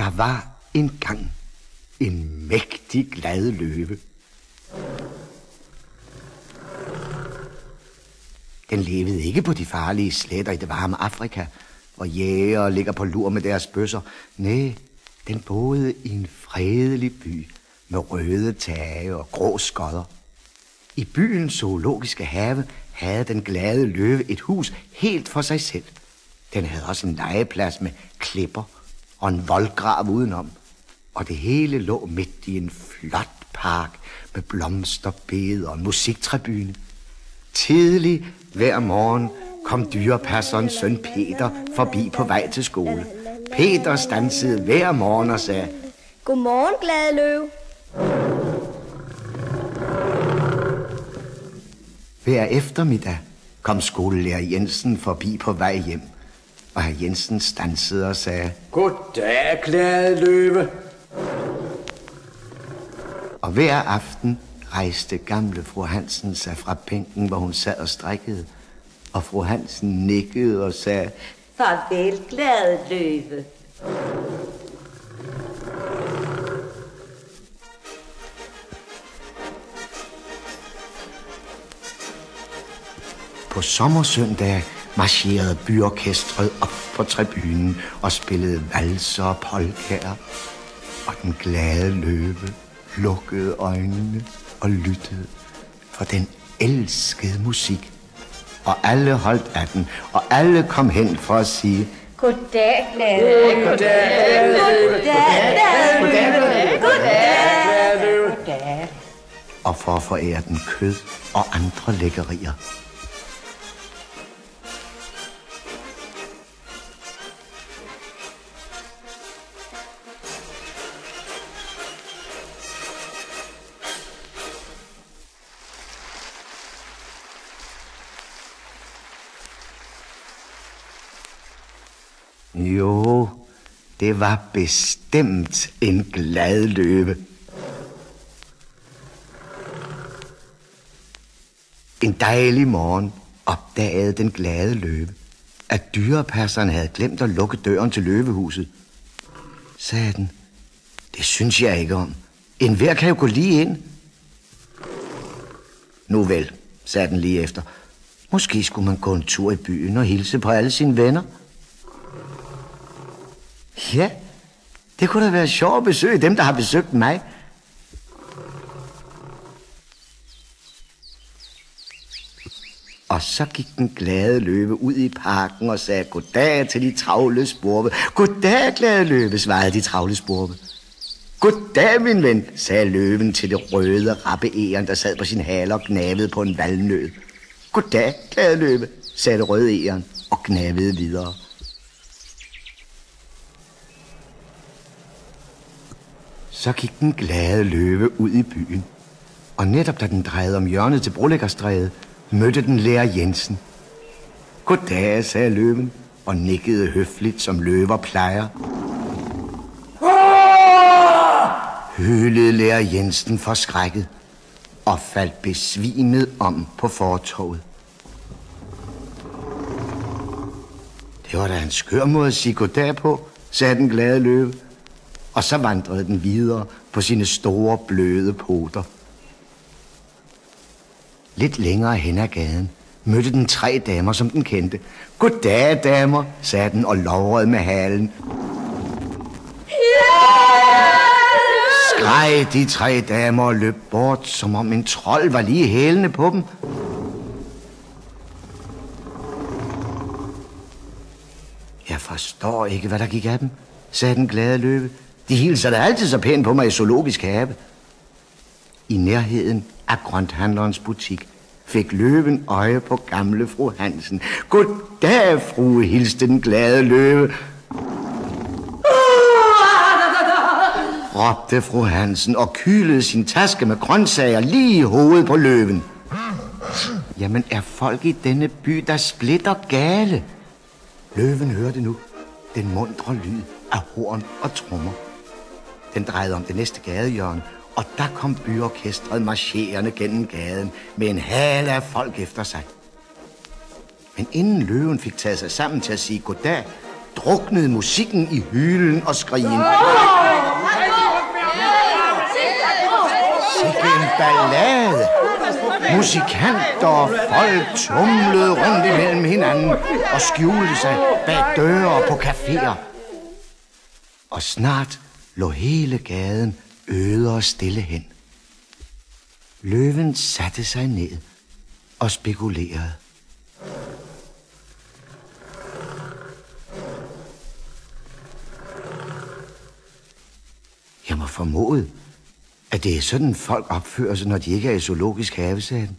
Der var engang en mægtig glad løve. Den levede ikke på de farlige sletter i det varme Afrika, hvor jæger ligger på lur med deres bøsser. Nej, den boede i en fredelig by med røde tage og grå skodder. I byens zoologiske have havde den glade løve et hus helt for sig selv. Den havde også en legeplads med klipper og en voldgrav udenom. Og det hele lå midt i en flot park med blomsterbed og en musiktribune. Tidlig hver morgen kom dyrepasserens søn Peter forbi på vej til skole. Peter stansede hver morgen og sagde, Godmorgen, glade løv. Hver eftermiddag kom skolelærer Jensen forbi på vej hjem, og herr Jensen stansede og sagde, Goddag, glade løve. Og hver aften rejste gamle fru Hansen sig fra bænken, hvor hun sad og strikkede, og fru Hansen nikkede og sagde, Farvel, glade løve. På sommersøndag marcherede byorkestret op på tribunen og spillede valser og polkaer. Og den glade løve lukkede øjnene og lyttede, for den elskede musik. Og alle holdt af den, og alle kom hen for at sige, Goddag, glade løve. Goddag, glade løve. Goddag. Goddag. og for at forære den kød og andre lækkerier. Jo, det var bestemt en glad løve. En dejlig morgen opdagede den glade løve, at dyrepasseren havde glemt at lukke døren til løvehuset. Sagde den, det synes jeg ikke om. En hver kan jo gå lige ind. Nu vel, sagde den lige efter. Måske skulle man gå en tur i byen og hilse på alle sine venner. Ja, det kunne da være sjovt at besøge dem, der har besøgt mig. Og så gik den glade løve ud i parken og sagde goddag til de travle spurve. Goddag, glade løve, svarede de travle spurve. Goddag, min ven, sagde løven til det røde rappeæren, der sad på sin hale og gnavede på en valnød. Goddag, glade løve, sagde det røde æren og gnavede videre. Så gik den glade løve ud i byen. Og netop da den drejede om hjørnet til Brolæggerstræde, mødte den lærer Jensen. Goddag, sagde løven, og nikkede høfligt, som løver plejer. Hylede lærer Jensen forskrækket og faldt besvimet om på fortoget. Det var da en skør måde at sige goddag på, sagde den glade løve. Og så vandrede den videre på sine store bløde poter. Lidt længere hen ad gaden mødte den tre damer, som den kendte. Goddag, damer, sagde den og lovrede med halen. Skreg de tre damer og løb bort, som om en trold var lige hælende på dem. Jeg forstår ikke, hvad der gik af dem, sagde den glade løve. De hilser da altid så pænt på mig i zoologisk have. I nærheden af grønthandlerens butik fik løven øje på gamle fru Hansen. Goddag, frue, hilste den glade løve. råbte fru Hansen og kylede sin taske med grøntsager lige i hovedet på løven. Jamen, er folk i denne by, der splitter gale? Løven hørte nu den mundre lyd af horn og trommer. Den drejede om det næste gadehjørne, og der kom byorkestret marcherende gennem gaden med en hale af folk efter sig. Men inden løven fik taget sig sammen til at sige goddag, druknede musikken i hylen og skrigen. Sikke en ballade. Musikanter og folk tumlede rundt imellem hinanden og skjulte sig bag døre på caféer. Og snart lå hele gaden øde og stille hen. Løven satte sig ned og spekulerede. Jeg må formode, at det er sådan, folk opfører sig, når de ikke er i zoologisk havesæden.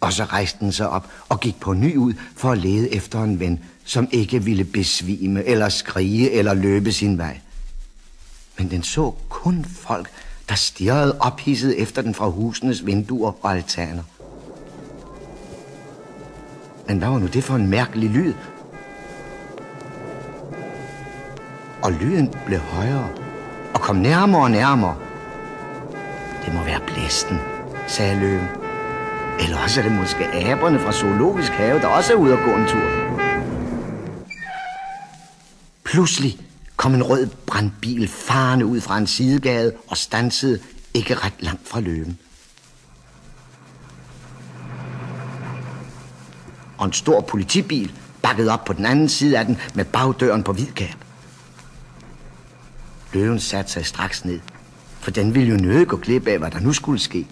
Og så rejste den sig op og gik på ny ud for at lede efter en ven, som ikke ville besvime eller skrige eller løbe sin vej. Men den så kun folk, der stirrede ophidset efter den fra husenes vinduer og altaner. Men hvad var nu det for en mærkelig lyd? Og lyden blev højere og kom nærmere og nærmere. Det må være blæsten, sagde løven. Eller også er det måske aberne fra zoologisk have, der også er ude at gå en tur. Pludselig kom en rød brandbil farne ud fra en sidegade og stansede ikke ret langt fra løven. Og en stor politibil bakkede op på den anden side af den med bagdøren på hvidkab. Løven satte sig straks ned, for den ville jo nødig gå glip af, hvad der nu skulle ske.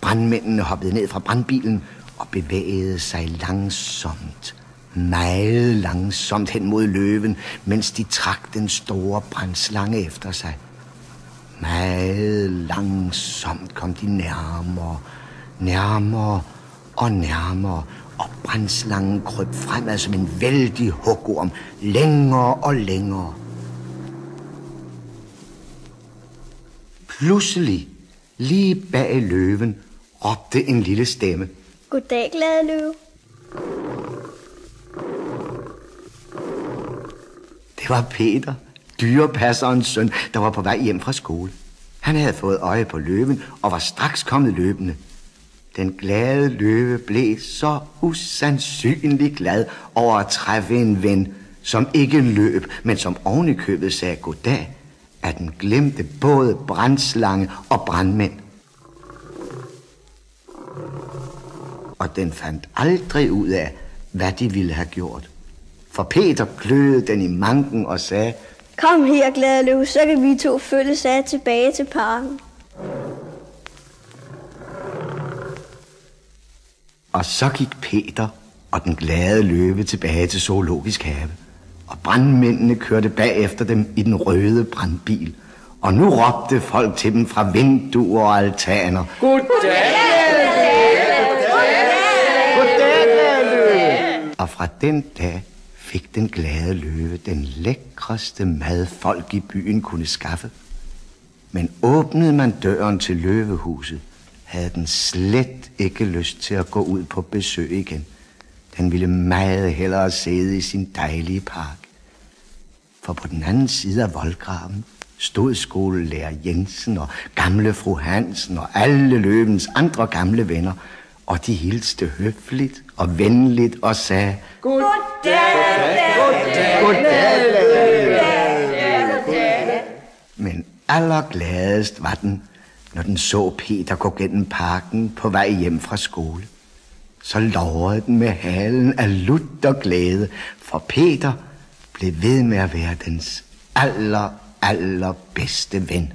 Brandmændene hoppede ned fra brandbilen og bevægede sig langsomt, meget langsomt hen mod løven, mens de trak den store brændslange efter sig. Meget langsomt kom de nærmere, nærmere og nærmere, og brændslangen krøb fremad som en vældig hugorm, længere og længere. Pludselig, lige bag løven, råbte en lille stemme. Goddag, glade løve. Det var Peter, dyrepasserens søn, der var på vej hjem fra skole. Han havde fået øje på løven og var straks kommet løbende. Den glade løve blev så usandsynlig glad over at træffe en ven, som ikke løb, men som ovenikøbet sagde goddag, at den glemte både brandslange og brandmænd. Og den fandt aldrig ud af, hvad de ville have gjort. For Peter kløede den i manken og sagde, Kom her, glade løve, så kan vi to følges af tilbage til parken. Og så gik Peter og den glade løve tilbage til zoologisk have. Og brandmændene kørte bagefter dem i den røde brandbil. Og nu råbte folk til dem fra vinduer og altaner. Goddag! Og fra den dag fik den glade løve den lækreste mad folk i byen kunne skaffe. Men åbnede man døren til løvehuset, havde den slet ikke lyst til at gå ud på besøg igen. Den ville meget hellere sidde i sin dejlige park. For på den anden side af voldgraven stod skolelærer Jensen og gamle fru Hansen og alle løvens andre gamle venner, og de hilste høfligt og venligt og sagde, Men allergladest var den, når den så Peter gå gennem parken på vej hjem fra skole. Så lovrede den med halen af lutter glæde, for Peter blev ved med at være dens aller, aller bedste ven.